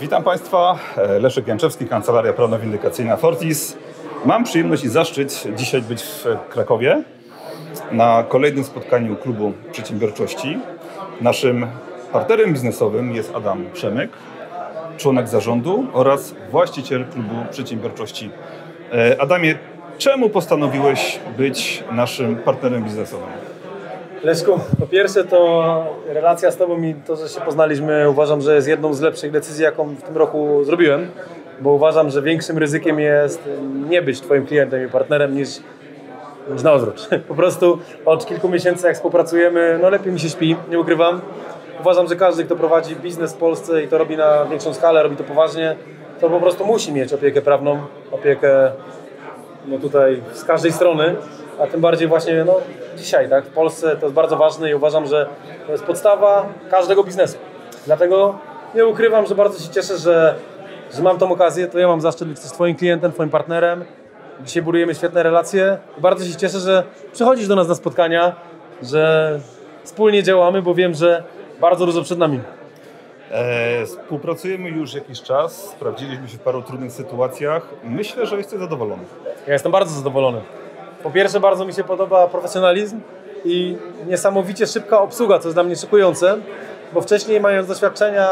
Witam Państwa, e, Leszek Janczewski, Kancelaria Prawno-Windykacyjna Fortis. Mam przyjemność i zaszczyt dzisiaj być w Krakowie na kolejnym spotkaniu Klubu Przedsiębiorczości. Naszym partnerem biznesowym jest Adam Przemyk, członek zarządu oraz właściciel Klubu Przedsiębiorczości. E, Adamie, czemu postanowiłeś być naszym partnerem biznesowym? Leszku, po pierwsze to relacja z Tobą i to, że się poznaliśmy uważam, że jest jedną z lepszych decyzji, jaką w tym roku zrobiłem, bo uważam, że większym ryzykiem jest nie być Twoim klientem i partnerem niż, niż na odwrót. Po prostu od kilku miesięcy jak współpracujemy, no lepiej mi się śpi, nie ukrywam. Uważam, że każdy, kto prowadzi biznes w Polsce i to robi na większą skalę, robi to poważnie, to po prostu musi mieć opiekę prawną, opiekę no tutaj z każdej strony, a tym bardziej właśnie no, dzisiaj, tak, w Polsce to jest bardzo ważne i uważam, że to jest podstawa każdego biznesu. Dlatego nie ukrywam, że bardzo się cieszę, że, że mam tą okazję, to ja mam zaszczyt być też Twoim klientem, Twoim partnerem. Dzisiaj budujemy świetne relacje. Bardzo się cieszę, że przychodzisz do nas na spotkania, że wspólnie działamy, bo wiem, że bardzo dużo przed nami. E, współpracujemy już jakiś czas, sprawdziliśmy się w paru trudnych sytuacjach. Myślę, że jesteś zadowolony. Ja jestem bardzo zadowolony. Po pierwsze, bardzo mi się podoba profesjonalizm i niesamowicie szybka obsługa, co jest dla mnie szykujące, bo wcześniej, mając doświadczenia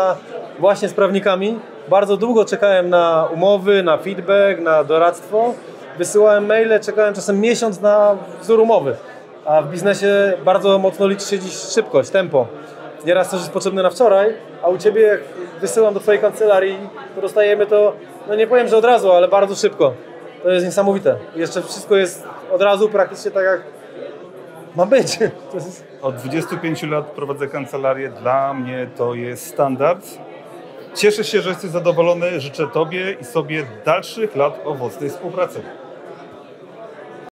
właśnie z prawnikami, bardzo długo czekałem na umowy, na feedback, na doradztwo. Wysyłałem maile, czekałem czasem miesiąc na wzór umowy. A w biznesie bardzo mocno liczy się dziś szybkość, tempo. Nieraz coś jest potrzebne na wczoraj, a u Ciebie jak wysyłam do Twojej kancelarii, to dostajemy to, no nie powiem, że od razu, ale bardzo szybko. To jest niesamowite. Jeszcze wszystko jest od razu praktycznie tak jak ma być. Jest... Od 25 lat prowadzę kancelarię. Dla mnie to jest standard. Cieszę się, że jesteś zadowolony. Życzę Tobie i sobie dalszych lat owocnej współpracy.